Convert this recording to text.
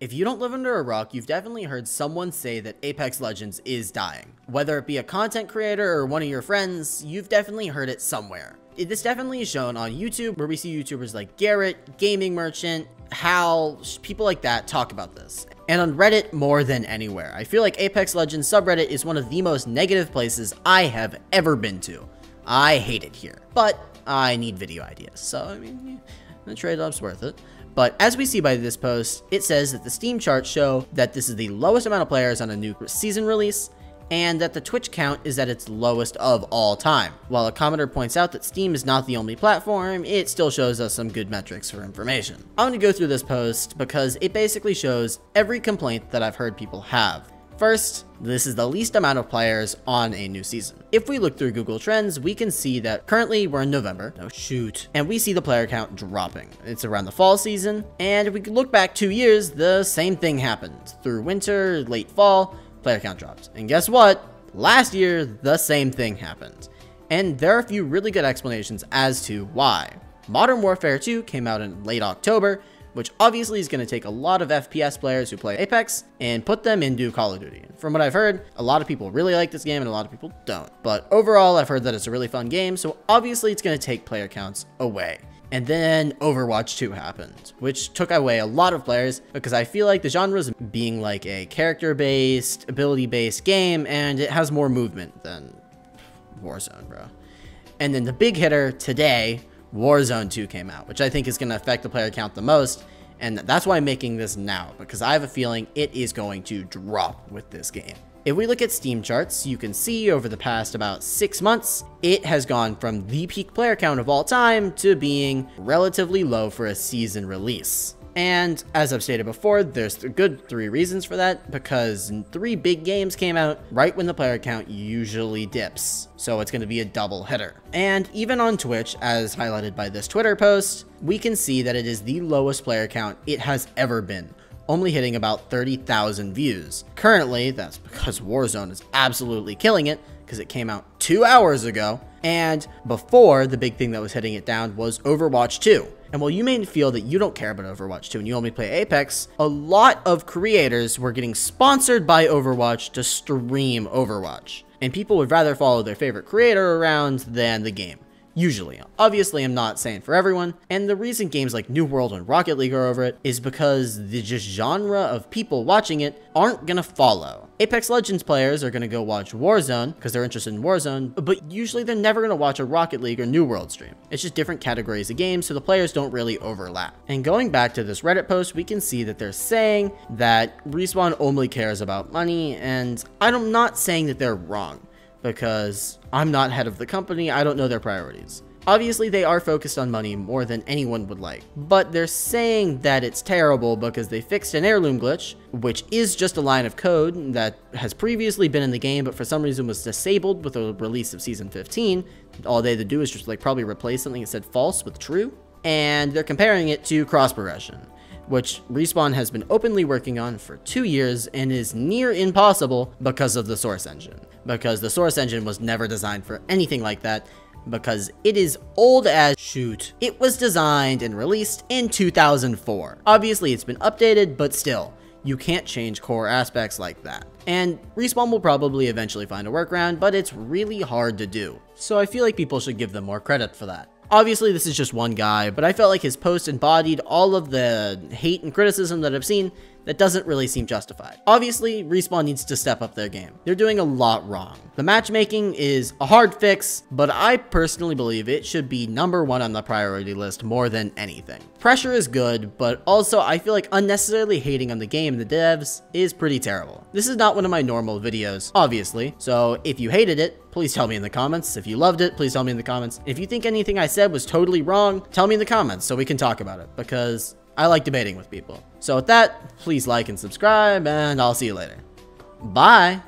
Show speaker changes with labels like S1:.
S1: If you don't live under a rock, you've definitely heard someone say that Apex Legends is dying. Whether it be a content creator or one of your friends, you've definitely heard it somewhere. This definitely is shown on YouTube, where we see YouTubers like Garrett, Gaming Merchant, Hal, people like that talk about this. And on Reddit more than anywhere. I feel like Apex Legends subreddit is one of the most negative places I have ever been to. I hate it here, but I need video ideas, so I mean, the trade-off's worth it. But as we see by this post, it says that the Steam charts show that this is the lowest amount of players on a new season release, and that the Twitch count is at its lowest of all time. While a commenter points out that Steam is not the only platform, it still shows us some good metrics for information. I'm to go through this post because it basically shows every complaint that I've heard people have. First, this is the least amount of players on a new season. If we look through Google Trends, we can see that currently we're in November. No, shoot. And we see the player count dropping. It's around the fall season. And if we look back two years, the same thing happened. Through winter, late fall, player count dropped. And guess what? Last year, the same thing happened. And there are a few really good explanations as to why. Modern Warfare 2 came out in late October, which obviously is going to take a lot of FPS players who play Apex and put them into Call of Duty. From what I've heard, a lot of people really like this game and a lot of people don't. But overall, I've heard that it's a really fun game, so obviously it's going to take player counts away. And then Overwatch 2 happened, which took away a lot of players because I feel like the genre is being like a character-based, ability-based game, and it has more movement than Warzone, bro. And then the big hitter today Warzone 2 came out, which I think is going to affect the player count the most. And that's why I'm making this now, because I have a feeling it is going to drop with this game. If we look at Steam charts, you can see over the past about six months, it has gone from the peak player count of all time to being relatively low for a season release. And as I've stated before, there's good three reasons for that, because three big games came out right when the player count usually dips. So it's going to be a double hitter. And even on Twitch, as highlighted by this Twitter post, we can see that it is the lowest player count it has ever been only hitting about 30,000 views. Currently, that's because Warzone is absolutely killing it, because it came out two hours ago, and before, the big thing that was hitting it down was Overwatch 2. And while you may feel that you don't care about Overwatch 2 and you only play Apex, a lot of creators were getting sponsored by Overwatch to stream Overwatch. And people would rather follow their favorite creator around than the game. Usually. Obviously, I'm not saying for everyone, and the reason games like New World and Rocket League are over it is because the just genre of people watching it aren't gonna follow. Apex Legends players are gonna go watch Warzone because they're interested in Warzone, but usually they're never gonna watch a Rocket League or New World stream. It's just different categories of games, so the players don't really overlap. And going back to this Reddit post, we can see that they're saying that Respawn only cares about money, and I'm not saying that they're wrong because I'm not head of the company, I don't know their priorities. Obviously, they are focused on money more than anyone would like, but they're saying that it's terrible because they fixed an heirloom glitch, which is just a line of code that has previously been in the game, but for some reason was disabled with the release of Season 15. All they had to do is just like probably replace something that said false with true, and they're comparing it to cross progression which Respawn has been openly working on for two years and is near impossible because of the Source Engine. Because the Source Engine was never designed for anything like that, because it is old as shoot. It was designed and released in 2004. Obviously, it's been updated, but still, you can't change core aspects like that. And Respawn will probably eventually find a workaround, but it's really hard to do. So I feel like people should give them more credit for that. Obviously, this is just one guy, but I felt like his post embodied all of the hate and criticism that I've seen that doesn't really seem justified. Obviously, Respawn needs to step up their game. They're doing a lot wrong. The matchmaking is a hard fix, but I personally believe it should be number one on the priority list more than anything. Pressure is good, but also I feel like unnecessarily hating on the game and the devs is pretty terrible. This is not one of my normal videos, obviously, so if you hated it, please tell me in the comments. If you loved it, please tell me in the comments. If you think anything I said was totally wrong, tell me in the comments so we can talk about it, because I like debating with people. So with that, please like and subscribe, and I'll see you later. Bye!